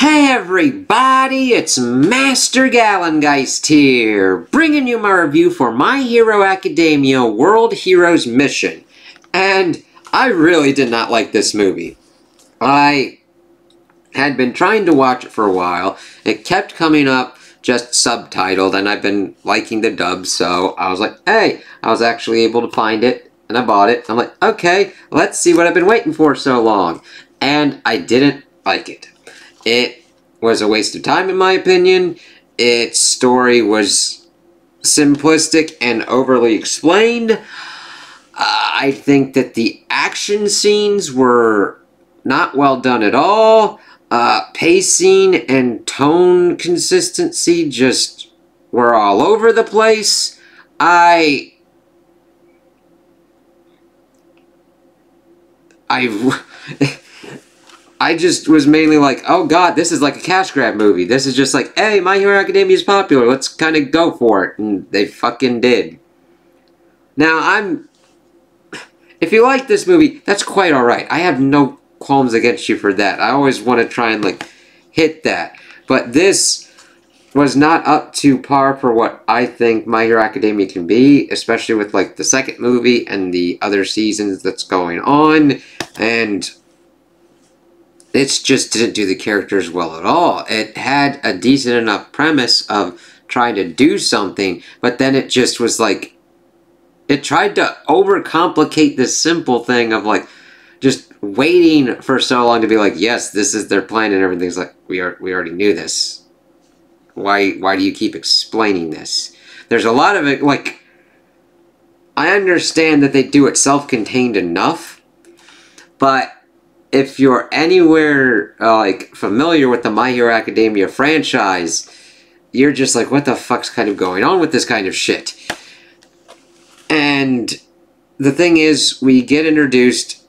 Hey everybody, it's Master Galengeist here, bringing you my review for My Hero Academia World Heroes Mission. And I really did not like this movie. I had been trying to watch it for a while. It kept coming up just subtitled, and I've been liking the dub, so I was like, hey, I was actually able to find it, and I bought it. I'm like, okay, let's see what I've been waiting for so long. And I didn't like it. It was a waste of time, in my opinion. Its story was simplistic and overly explained. Uh, I think that the action scenes were not well done at all. Uh, pacing and tone consistency just were all over the place. I... I... I just was mainly like, oh god, this is like a cash grab movie. This is just like, hey, My Hero Academia is popular. Let's kind of go for it. And they fucking did. Now, I'm... If you like this movie, that's quite alright. I have no qualms against you for that. I always want to try and, like, hit that. But this was not up to par for what I think My Hero Academia can be, especially with, like, the second movie and the other seasons that's going on. And it just didn't do the characters well at all. It had a decent enough premise of trying to do something, but then it just was like, it tried to overcomplicate this simple thing of like, just waiting for so long to be like, yes, this is their plan and everything's like, we are we already knew this. Why why do you keep explaining this? There's a lot of it like I understand that they do it self-contained enough, but if you're anywhere uh, like familiar with the My Hero Academia franchise, you're just like, what the fuck's kind of going on with this kind of shit? And the thing is, we get introduced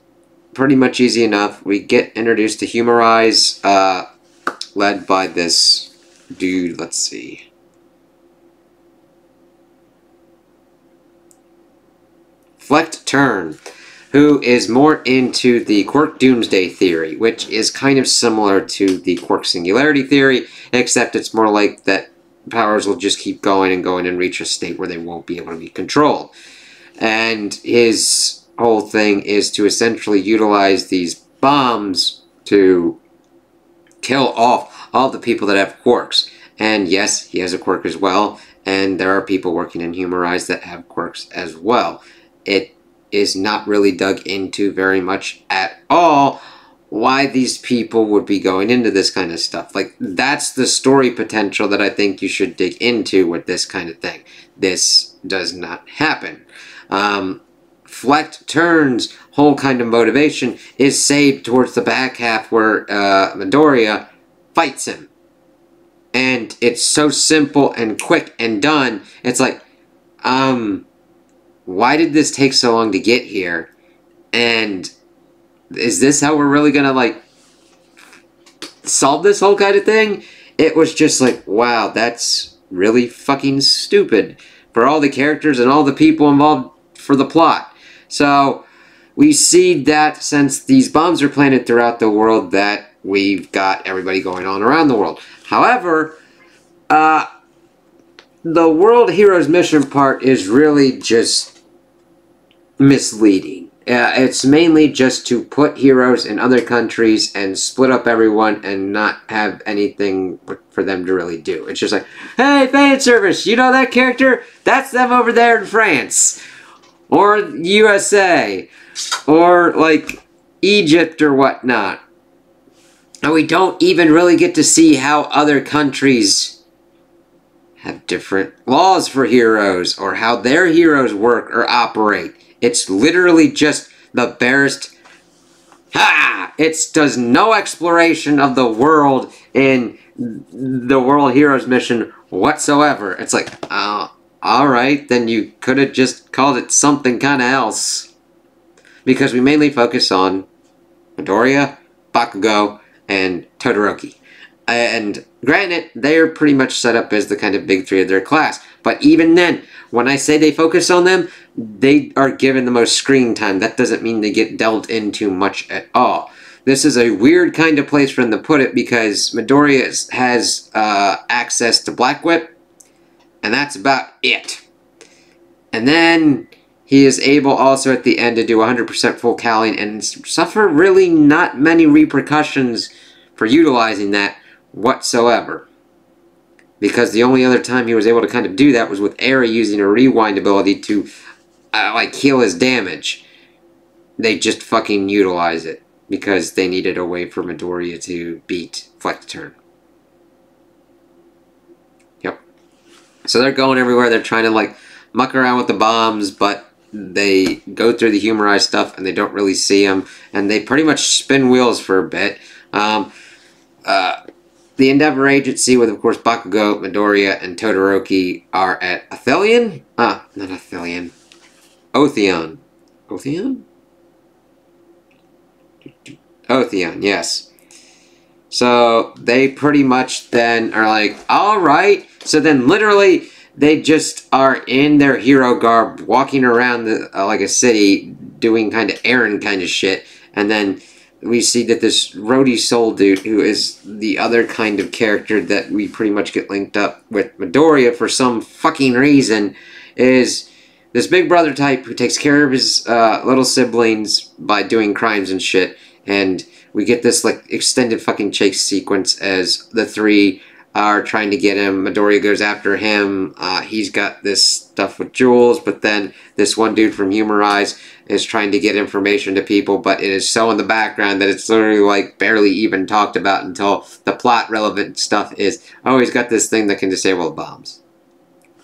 pretty much easy enough. We get introduced to Humarize, uh, led by this dude, let's see. Flect Turn who is more into the quirk doomsday theory, which is kind of similar to the quirk singularity theory, except it's more like that powers will just keep going and going and reach a state where they won't be able to be controlled. And his whole thing is to essentially utilize these bombs to kill off all the people that have quirks. And yes, he has a quirk as well, and there are people working in Humarize that have quirks as well. It is not really dug into very much at all why these people would be going into this kind of stuff. Like, that's the story potential that I think you should dig into with this kind of thing. This does not happen. Um, Turn's whole kind of motivation is saved towards the back half where uh, Midoriya fights him. And it's so simple and quick and done. It's like, um, why did this take so long to get here? And is this how we're really gonna like solve this whole kind of thing? It was just like, wow, that's really fucking stupid for all the characters and all the people involved for the plot. So we see that since these bombs are planted throughout the world that we've got everybody going on around the world. However, uh, the World Heroes Mission part is really just misleading. Uh, it's mainly just to put heroes in other countries and split up everyone and not have anything for them to really do. It's just like, hey, fan service, you know that character? That's them over there in France. Or USA. Or, like, Egypt or whatnot. And we don't even really get to see how other countries have different laws for heroes or how their heroes work or operate. It's literally just the barest... Ha! It does no exploration of the world in the World Heroes mission whatsoever. It's like, uh, oh, alright, then you could have just called it something kind of else. Because we mainly focus on Midoriya, Bakugo, and Todoroki. And granted, they're pretty much set up as the kind of big three of their class. But even then, when I say they focus on them, they are given the most screen time. That doesn't mean they get dealt into much at all. this is a weird kind of place for them to put it because Midoriya has uh, access to Black Whip, and that's about it. And then he is able also at the end to do 100% full cowling and suffer really not many repercussions for utilizing that whatsoever. Because the only other time he was able to kind of do that was with Eri using a rewind ability to uh, like heal his damage. They just fucking utilize it because they needed a way for Midoriya to beat Flect Turn. Yep. So they're going everywhere. They're trying to like muck around with the bombs, but they go through the humorized stuff and they don't really see them, and they pretty much spin wheels for a bit. Um, uh, the Endeavor Agency, with of course Bakugo, Midoriya, and Todoroki, are at Athelion. Ah, not Athelion. Otheon. Otheon? Otheon, yes. So they pretty much then are like, all right. So then literally they just are in their hero garb, walking around the, uh, like a city, doing kind of errand kind of shit. And then we see that this Rody Soul dude, who is the other kind of character that we pretty much get linked up with Midoriya for some fucking reason, is this big brother type who takes care of his uh, little siblings by doing crimes and shit. And we get this like extended fucking chase sequence as the three are trying to get him. Midoriya goes after him. Uh, he's got this stuff with jewels, but then this one dude from Humarize is trying to get information to people, but it is so in the background that it's literally like barely even talked about until the plot relevant stuff is, oh, he's got this thing that can disable the bombs.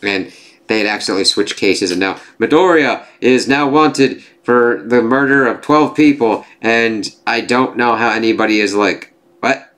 And they had accidentally switched cases, and now Midoriya is now wanted for the murder of 12 people, and I don't know how anybody is like, what?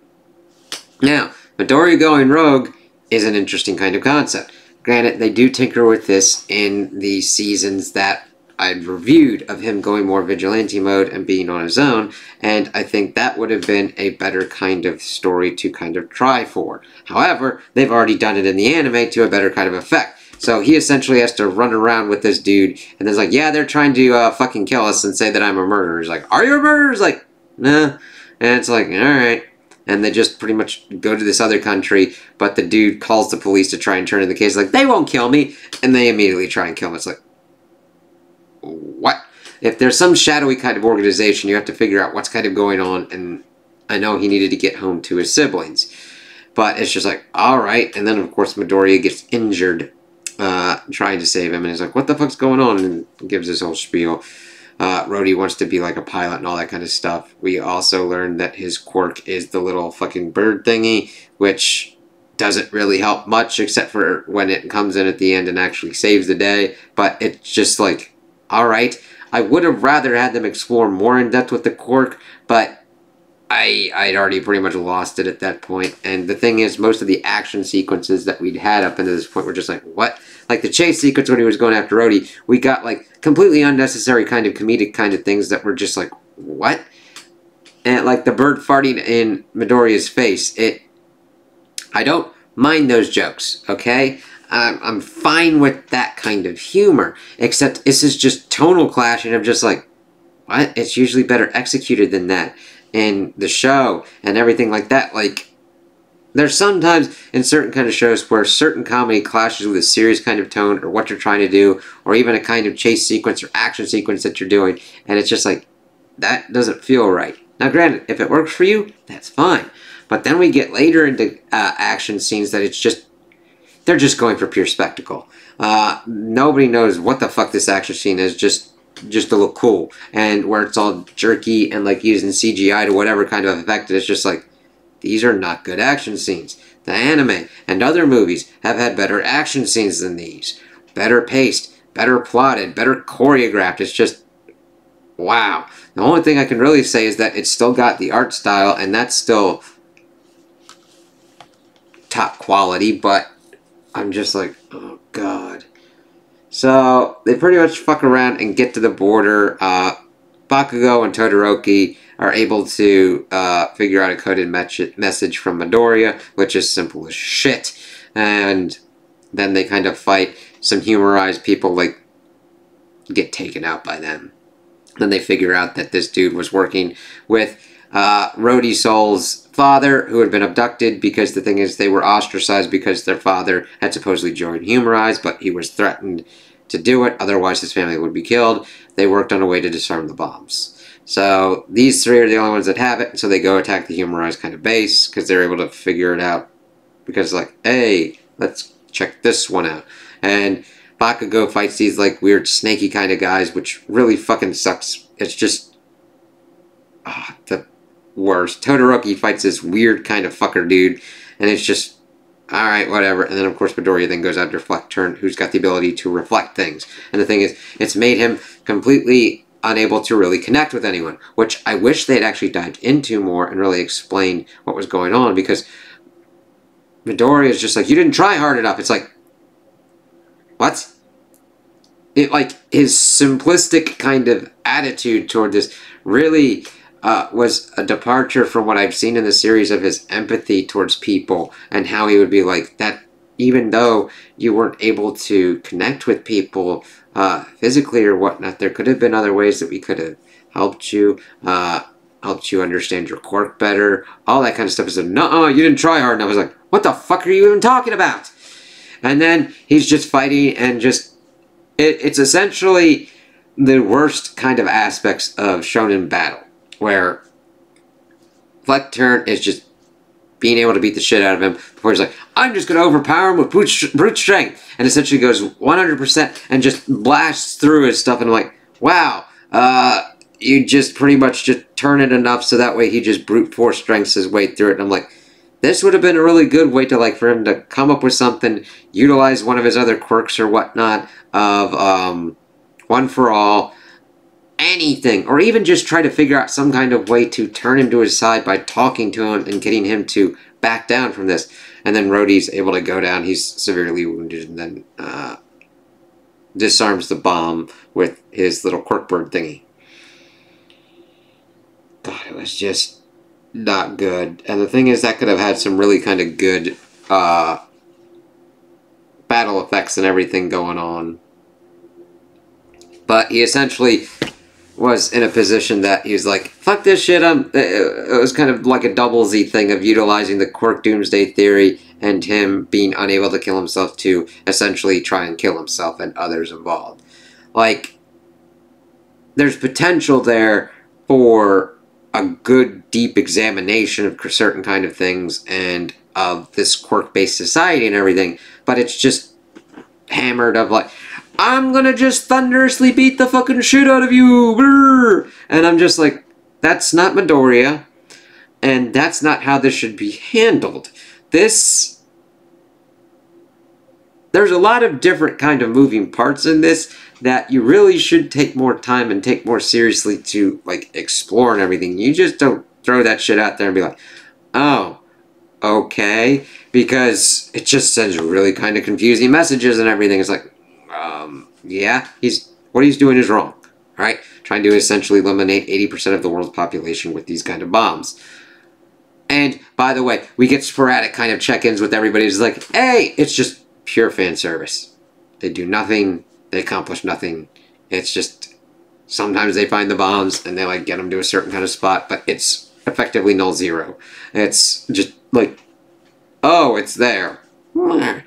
Now, Midoriya going rogue is an interesting kind of concept. Granted, they do tinker with this in the seasons that I've reviewed of him going more vigilante mode and being on his own, and I think that would have been a better kind of story to kind of try for. However, they've already done it in the anime to a better kind of effect. So he essentially has to run around with this dude, and there's like, yeah, they're trying to uh, fucking kill us and say that I'm a murderer. He's like, are you a murderer? He's like, nah. And it's like, alright. And they just pretty much go to this other country, but the dude calls the police to try and turn in the case. Like, they won't kill me. And they immediately try and kill him. It's like, what? If there's some shadowy kind of organization, you have to figure out what's kind of going on. And I know he needed to get home to his siblings. But it's just like, alright. And then, of course, Midoriya gets injured uh, trying to save him, and he's like, "What the fuck's going on?" and gives his whole spiel. Uh, Rody wants to be like a pilot and all that kind of stuff. We also learned that his quirk is the little fucking bird thingy, which doesn't really help much except for when it comes in at the end and actually saves the day. But it's just like, all right. I would have rather had them explore more in depth with the quirk, but I I'd already pretty much lost it at that point. And the thing is, most of the action sequences that we'd had up until this point were just like, what? Like the chase sequence when he was going after Rody, we got like completely unnecessary kind of comedic kind of things that were just like, what? And like the bird farting in Midoriya's face, it. I don't mind those jokes, okay? I'm, I'm fine with that kind of humor, except this is just tonal clash, and I'm just like, what? It's usually better executed than that in the show and everything like that. Like, there's sometimes in certain kind of shows where certain comedy clashes with a serious kind of tone or what you're trying to do, or even a kind of chase sequence or action sequence that you're doing, and it's just like, that doesn't feel right. Now, granted, if it works for you, that's fine. But then we get later into uh, action scenes that it's just, they're just going for pure spectacle. Uh, nobody knows what the fuck this action scene is, just just to look cool. And where it's all jerky and like using CGI to whatever kind of effect, it's just like, these are not good action scenes. The anime and other movies have had better action scenes than these. Better paced, better plotted, better choreographed. It's just, wow. The only thing I can really say is that it's still got the art style and that's still top quality, but I'm just like, oh god. So they pretty much fuck around and get to the border. Uh, Bakugo and Todoroki are able to uh, figure out a coded message from Midoriya, which is simple as shit. And then they kind of fight some humorized people, like, get taken out by them. Then they figure out that this dude was working with uh, Rody Soul's father, who had been abducted because the thing is they were ostracized because their father had supposedly joined Humarize, but he was threatened to do it, otherwise his family would be killed. They worked on a way to disarm the bombs. So these three are the only ones that have it, so they go attack the Humarize kind of base because they're able to figure it out. Because like, hey, let's check this one out. And Bakugo fights these like weird snaky kind of guys, which really fucking sucks. It's just ah, the worst. Todoroki fights this weird kind of fucker dude, and it's just all right, whatever. And then of course Midoriya then goes after Flect Turn, who's got the ability to reflect things. And the thing is, it's made him completely unable to really connect with anyone, which I wish they'd actually dived into more and really explained what was going on because Midoriya is just like, you didn't try hard enough. It's like, what? It like his simplistic kind of attitude toward this really uh, was a departure from what I've seen in the series of his empathy towards people and how he would be like that. Even though you weren't able to connect with people uh, physically or whatnot, there could have been other ways that we could have helped you, uh, helped you understand your quirk better, all that kind of stuff. He said, no, you didn't try hard. And I was like, what the fuck are you even talking about? And then he's just fighting and just, it, it's essentially the worst kind of aspects of shonen battle where Flect Turn is just being able to beat the shit out of him before he's like, I'm just going to overpower him with brute, strength. And essentially goes 100% and just blasts through his stuff. And I'm like, wow, uh, you just pretty much just turn it enough so that way he just brute force strengths his way through it. And I'm like, this would have been a really good way to like for him to come up with something, utilize one of his other quirks or whatnot of um, one for all, anything, or even just try to figure out some kind of way to turn him to his side by talking to him and getting him to back down from this. And then Rody's able to go down. He's severely wounded and then uh, disarms the bomb with his little quirk bird thingy. God, it was just not good. And the thing is, that could have had some really kind of good uh, battle effects and everything going on. But he essentially was in a position that he was like, fuck this shit, I'm, uh, uh, it was kind of like a double Z thing of utilizing the Quirk Doomsday Theory and him being unable to kill himself to essentially try and kill himself and others involved. Like, there's potential there for a good, deep examination of certain kind of things and of this quirk-based society and everything, but it's just hammered of like, I'm gonna just thunderously beat the fucking shit out of you. And I'm just like, that's not Midoriya. And that's not how this should be handled. This... There's a lot of different kind of moving parts in this that you really should take more time and take more seriously to, like, explore and everything. You just don't throw that shit out there and be like, oh, okay. Because it just sends really kind of confusing messages and everything. It's like, um, yeah, he's what he's doing is wrong. Right? Trying to essentially eliminate 80% of the world's population with these kind of bombs. And by the way, we get sporadic kind of check-ins with everybody. It's like, hey, it's just pure fan service. They do nothing. They accomplish nothing. It's just sometimes they find the bombs and they like get them to a certain kind of spot, but it's effectively null zero. It's just like, oh, it's there. Ah,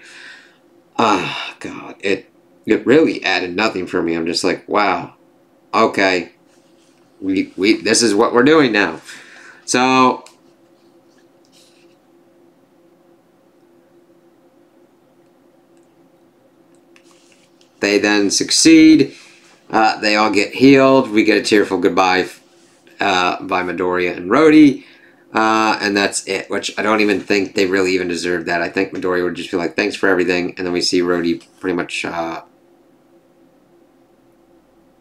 oh, God, it it really added nothing for me. I'm just like, wow, okay, we, we, this is what we're doing now. So, they then succeed. Uh, they all get healed. We get a tearful goodbye uh, by Midoriya and Rody. Uh, and that's it, which I don't even think they really even deserve that. I think Midoriya would just be like, thanks for everything. And then we see Rody pretty much uh,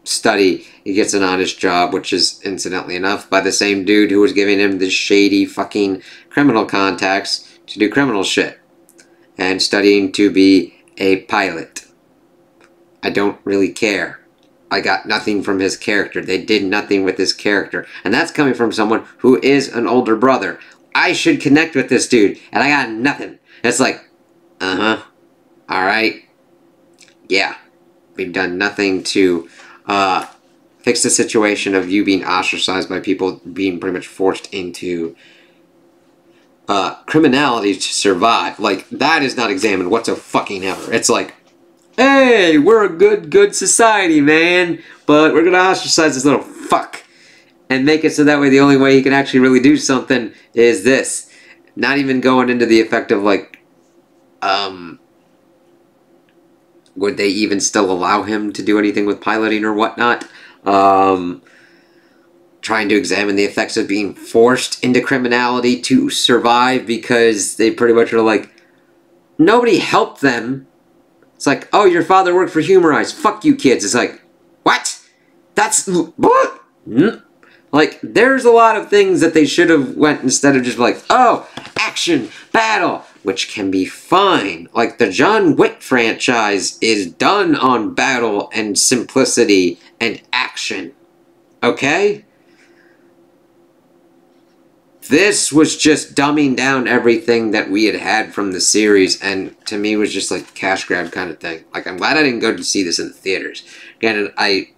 study, he gets an honest job, which is incidentally enough by the same dude who was giving him the shady fucking criminal contacts to do criminal shit. And studying to be a pilot. I don't really care. I got nothing from his character. They did nothing with his character. And that's coming from someone who is an older brother. I should connect with this dude, and I got nothing. It's like, uh-huh. Alright. Yeah. We've done nothing to uh, fix the situation of you being ostracized by people being pretty much forced into uh, criminality to survive. Like, that is not examined whatsoever fucking ever. It's like, hey, we're a good, good society, man, but we're gonna ostracize this little fuck and make it so that way the only way he can actually really do something is this. Not even going into the effect of like, um, would they even still allow him to do anything with piloting or whatnot? Um, trying to examine the effects of being forced into criminality to survive because they pretty much are like, nobody helped them. It's like, oh, your father worked for Humarize. Fuck you, kids. It's like, what? That's what? Like, there's a lot of things that they should have went instead of just like, oh, action, battle, which can be fine. Like, the John Wick franchise is done on battle and simplicity and action. Okay? This was just dumbing down everything that we had had from the series, and to me was just like cash grab kind of thing. Like, I'm glad I didn't go to see this in the theaters. Again, I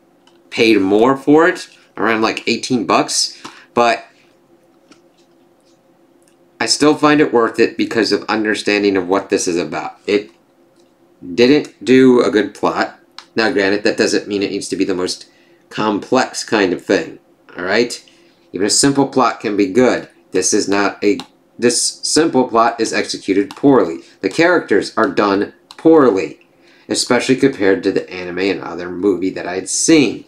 paid more for it, around like 18 bucks, but I still find it worth it because of understanding of what this is about. It didn't do a good plot. Now, granted, that doesn't mean it needs to be the most complex kind of thing. Alright? Even a simple plot can be good. This is not a... This simple plot is executed poorly. The characters are done poorly. Especially compared to the anime and other movie that I had seen.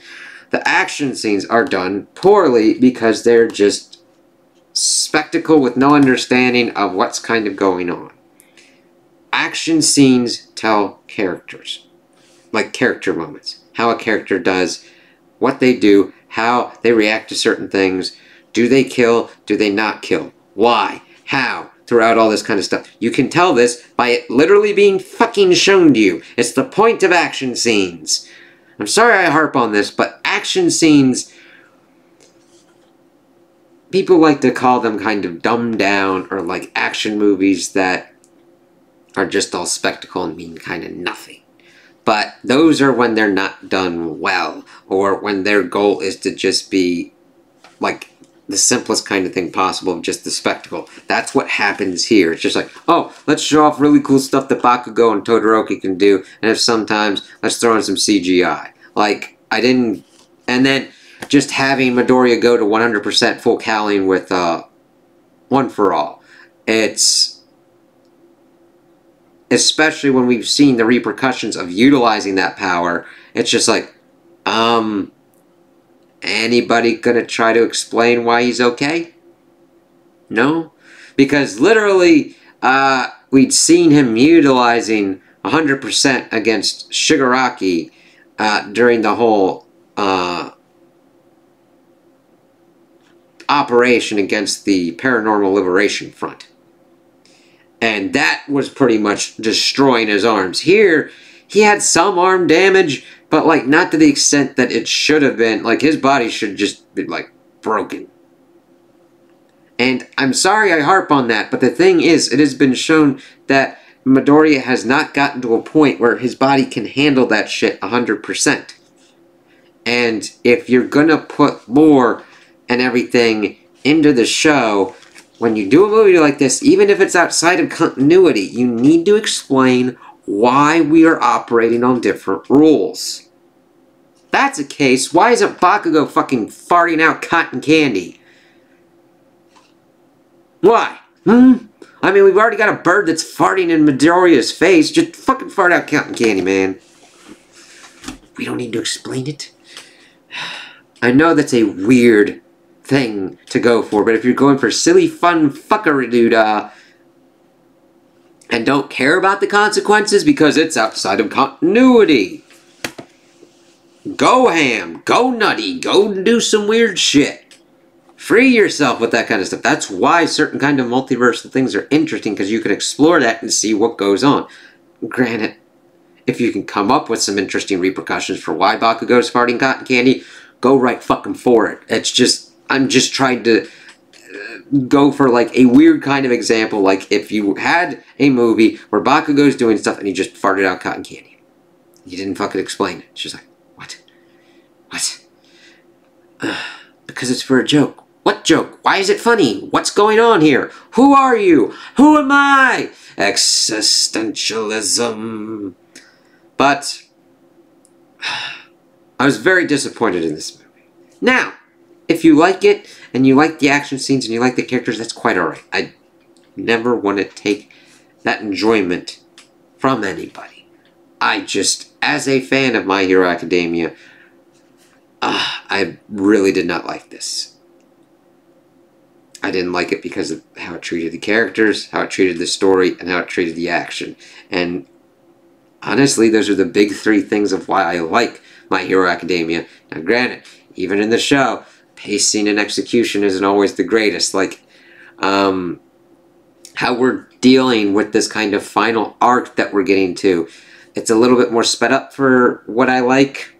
The action scenes are done poorly because they're just spectacle with no understanding of what's kind of going on. Action scenes tell characters. Like character moments. How a character does, what they do, how they react to certain things. Do they kill? Do they not kill? Why? How? Throughout all this kind of stuff. You can tell this by it literally being fucking shown to you. It's the point of action scenes. I'm sorry I harp on this, but action scenes, people like to call them kind of dumbed down or like action movies that are just all spectacle and mean kind of nothing. But those are when they're not done well, or when their goal is to just be like the simplest kind of thing possible, just the spectacle. That's what happens here. It's just like, oh, let's show off really cool stuff that Bakugo and Todoroki can do, and if sometimes, let's throw in some CGI. Like, I didn't... And then, just having Midoriya go to 100% full Cowling with uh, One For All. It's... Especially when we've seen the repercussions of utilizing that power, it's just like, um... Anybody gonna try to explain why he's okay? No? Because literally, uh, we'd seen him utilizing 100% against Shigaraki uh, during the whole uh, operation against the Paranormal Liberation Front. And that was pretty much destroying his arms. Here, he had some arm damage, but like not to the extent that it should have been. Like his body should just be like broken. And I'm sorry I harp on that, but the thing is, it has been shown that Midoriya has not gotten to a point where his body can handle that shit 100%. And if you're gonna put more and everything into the show, when you do a movie like this, even if it's outside of continuity, you need to explain why we are operating on different rules. That's a case, why isn't Bakugo fucking farting out cotton candy? Why? Hmm? I mean, we've already got a bird that's farting in Midoriya's face. Just fucking fart out cotton candy, man. We don't need to explain it. I know that's a weird thing to go for, but if you're going for silly, fun fuckery, dude, uh, and don't care about the consequences because it's outside of continuity. Go ham, go nutty, go do some weird shit. Free yourself with that kind of stuff. That's why certain kind of multiversal things are interesting because you can explore that and see what goes on. Granted, if you can come up with some interesting repercussions for why Bakugo's farting cotton candy, go right fucking for it. It's just, I'm just trying to uh, go for like a weird kind of example, like if you had a movie where Bakugo's doing stuff and he just farted out cotton candy. He didn't fucking explain it. Just like, what? What? because it's for a joke. What joke? Why is it funny? What's going on here? Who are you? Who am I? Existentialism. But I was very disappointed in this movie. Now, if you like it and you like the action scenes and you like the characters, that's quite alright. I never want to take that enjoyment from anybody. I just, as a fan of My Hero Academia, uh, I really did not like this. I didn't like it because of how it treated the characters, how it treated the story, and how it treated the action. And honestly, those are the big three things of why I like My Hero Academia. Now, granted, even in the show, pacing and execution isn't always the greatest. Like, um, how we're dealing with this kind of final arc that we're getting to. It's a little bit more sped up for what I like.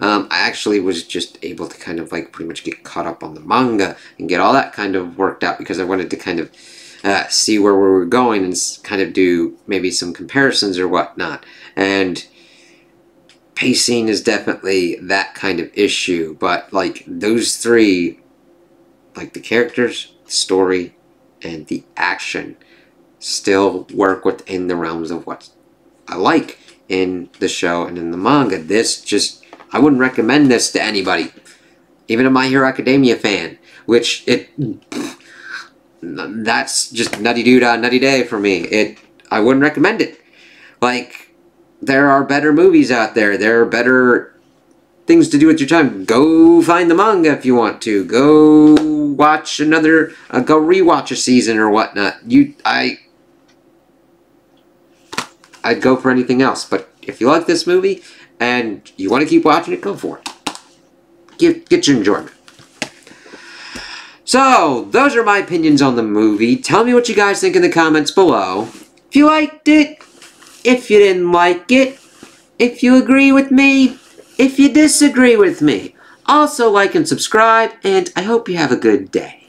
Um, I actually was just able to kind of like pretty much get caught up on the manga and get all that kind of worked out because I wanted to kind of uh, see where we were going and kind of do maybe some comparisons or whatnot. And pacing is definitely that kind of issue, but like those three, like the characters, the story, and the action, still work within the realms of what I like in the show and in the manga. This just I wouldn't recommend this to anybody, even a My Hero Academia fan. Which it, that's just nutty doo nutty day for me. It, I wouldn't recommend it. Like, there are better movies out there. There are better things to do with your time. Go find the manga if you want to. Go watch another. Uh, go rewatch a season or whatnot. You, I, I'd go for anything else. But if you like this movie and you want to keep watching it, go for it. Get, get your enjoyment. So, those are my opinions on the movie. Tell me what you guys think in the comments below. If you liked it, if you didn't like it, if you agree with me, if you disagree with me. Also like and subscribe, and I hope you have a good day.